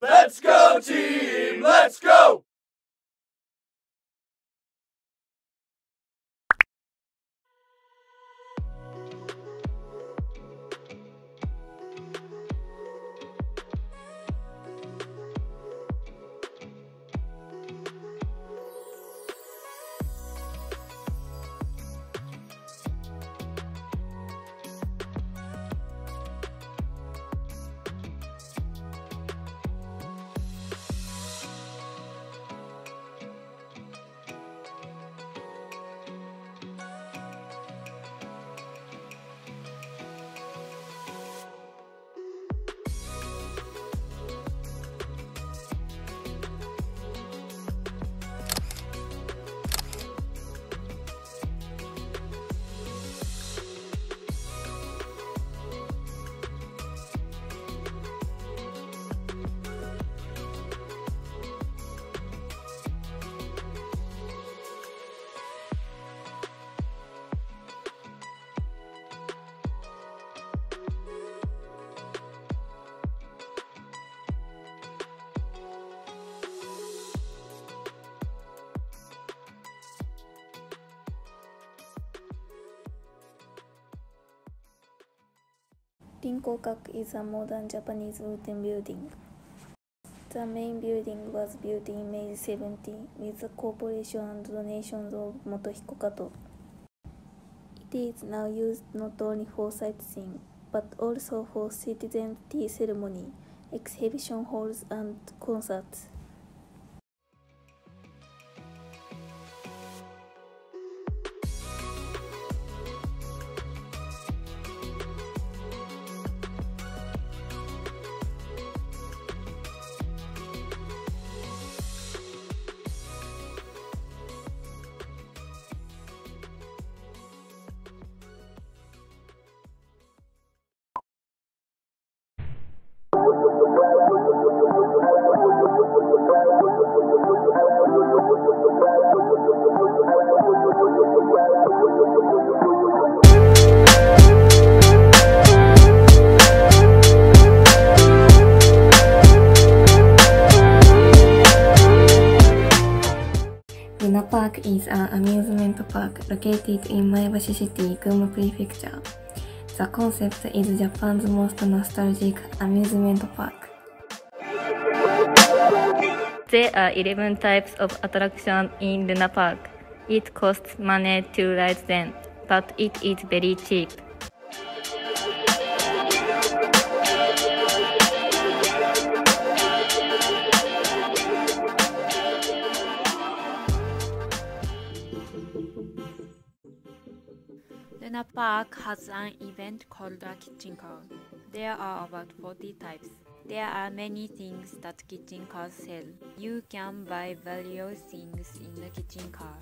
Let's go, team! Let's go! Rinkokaku is a modern Japanese wooden building. The main building was built in May 70 with the cooperation and donations of Motohiko Kato. It is now used not only for sightseeing, but also for citizen tea ceremony, exhibition halls, and concerts. Park is an amusement park located in Maebashi City, Gunma Prefecture. The concept is Japan's most nostalgic amusement park. There are 11 types of attractions in Luna Park. It costs money to ride them, but it is very cheap. Luna Park has an event called a kitchen car. There are about 40 types. There are many things that kitchen cars sell. You can buy various things in the kitchen car.